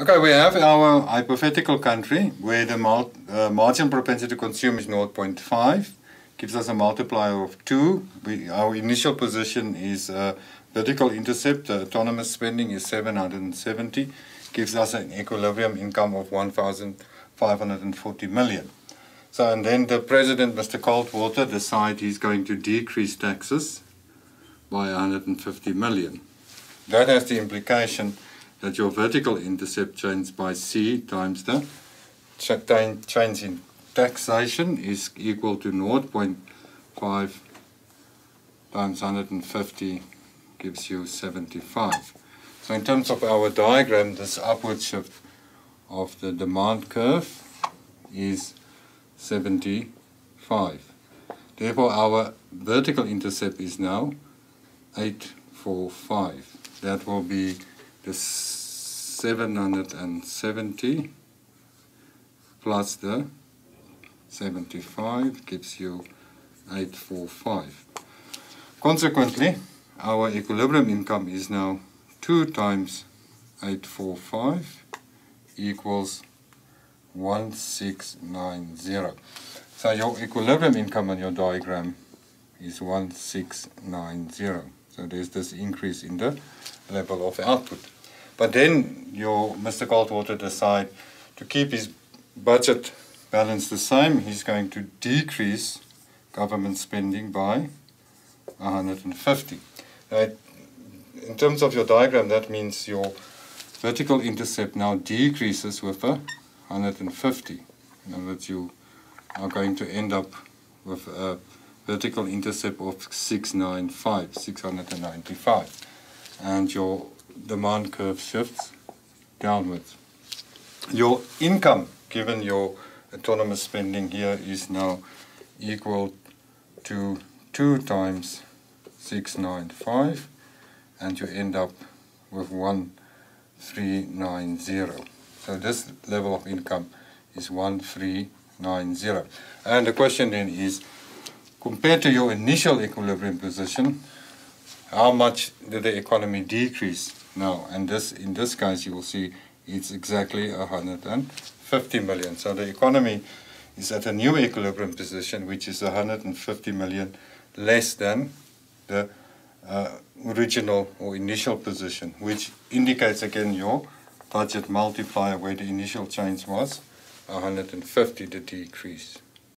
Okay, we have our hypothetical country where the uh, marginal propensity to consume is 0.5, gives us a multiplier of 2. We, our initial position is uh, vertical intercept, autonomous spending is 770, gives us an equilibrium income of 1,540 million. So, and then the president, Mr. Goldwater, decides he's going to decrease taxes by 150 million. That has the implication that your vertical intercept change by C times the change in taxation is equal to 0.5 times 150 gives you 75. So in terms of our diagram, this upward shift of the demand curve is 75. Therefore, our vertical intercept is now 845. That will be the 770 plus the 75 gives you 845. Consequently, our equilibrium income is now 2 times 845 equals 1690. So your equilibrium income on your diagram is 1690. So there's this increase in the level of output. But then your Mr. Goldwater decide to keep his budget balance the same. He's going to decrease government spending by 150. Right? In terms of your diagram, that means your vertical intercept now decreases with a 150. In other words, you are going to end up with a vertical intercept of 695, 695. And your demand curve shifts downwards. Your income, given your autonomous spending here, is now equal to 2 times 695 and you end up with 1390. So this level of income is 1390. And the question then is, compared to your initial equilibrium position, how much did the economy decrease now? And this, in this case, you will see it's exactly 150 million. So the economy is at a new equilibrium position, which is 150 million less than the uh, original or initial position, which indicates again your budget multiplier where the initial change was 150, the decrease.